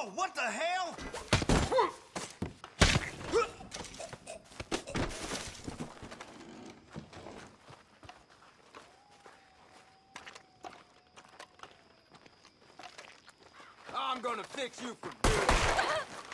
Oh, what the hell? I'm gonna fix you for good.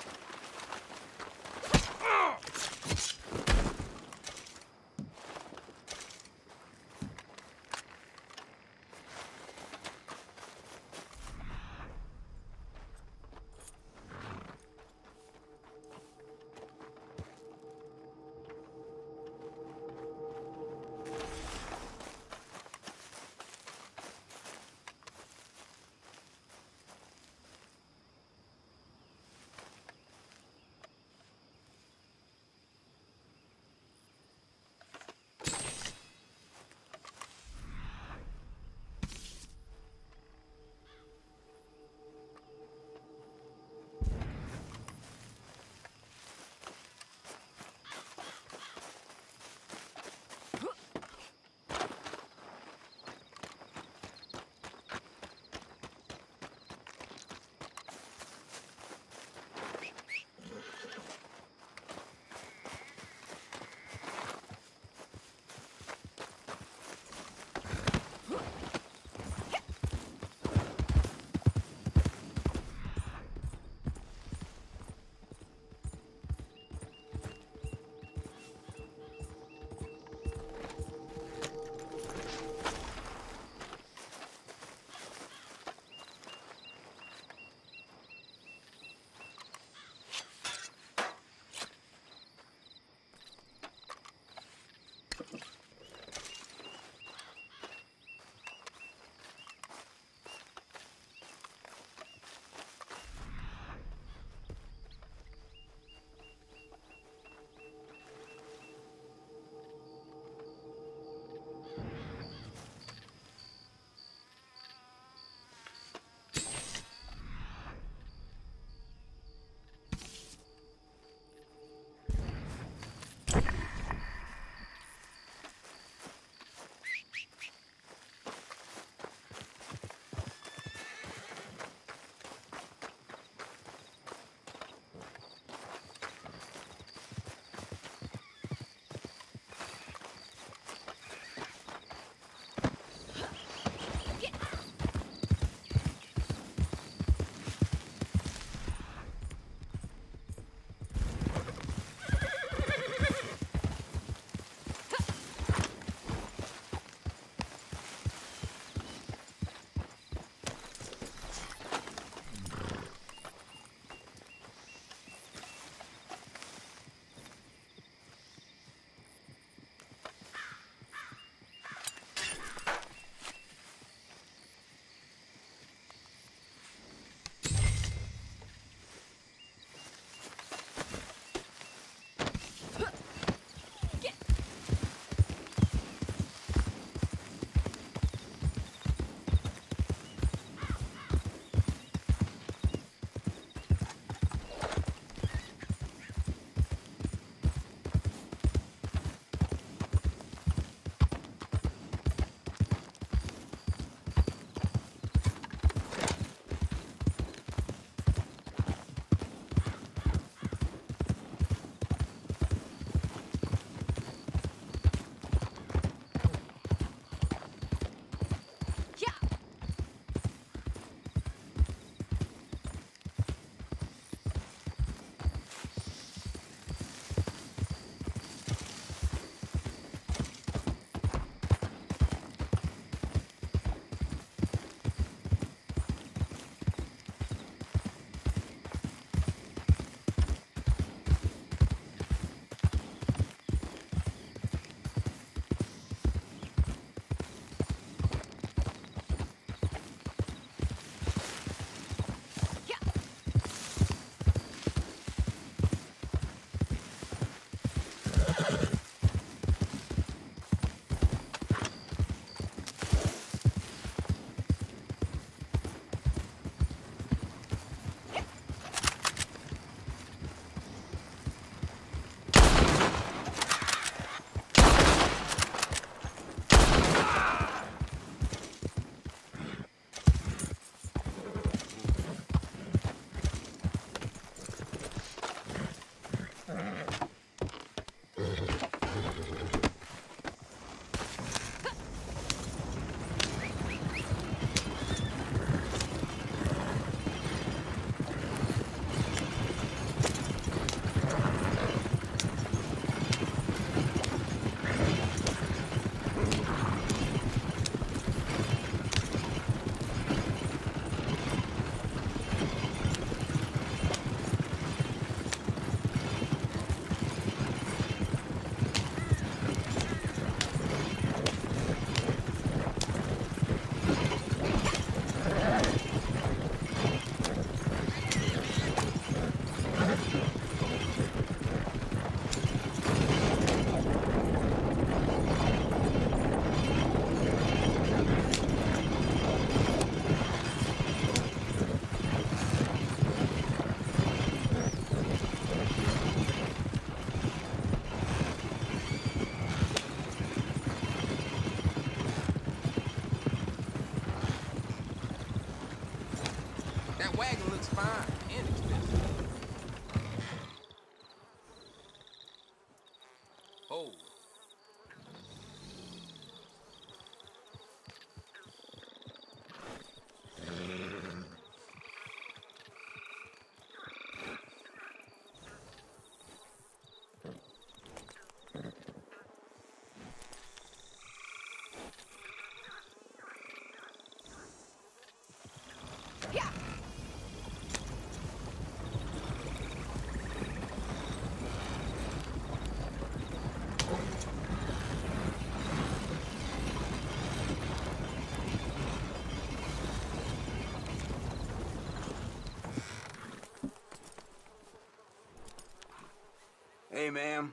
Ma'am.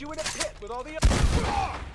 you in a pit with all the... You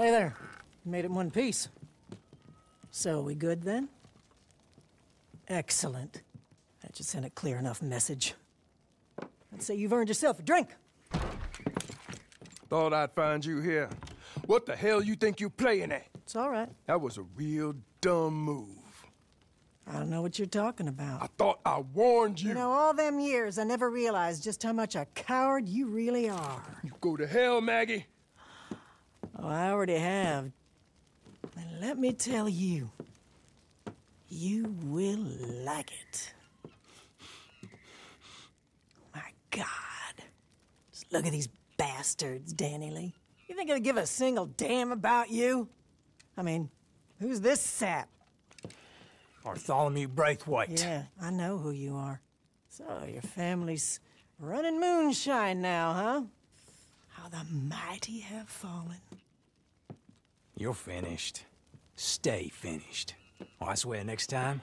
Hey there. Made it in one piece. So, we good then? Excellent. That should send a clear enough message. I'd say you've earned yourself a drink. Thought I'd find you here. What the hell you think you're playing at? It's all right. That was a real dumb move. I don't know what you're talking about. I thought I warned you. You know, all them years, I never realized just how much a coward you really are. You go to hell, Maggie. Oh, I already have. And let me tell you, you will like it. Oh, my God. Just look at these bastards, Danny Lee. You think they'd give a single damn about you? I mean, who's this sap? Bartholomew Braithwaite. Yeah, I know who you are. So, your family's running moonshine now, huh? How the mighty have fallen. You're finished. Stay finished. Oh, I swear next time,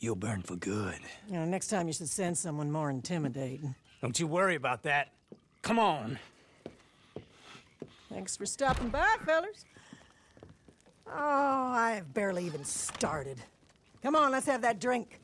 you'll burn for good. You know, next time you should send someone more intimidating. Don't you worry about that. Come on. Thanks for stopping by, fellers. Oh, I have barely even started. Come on, let's have that drink.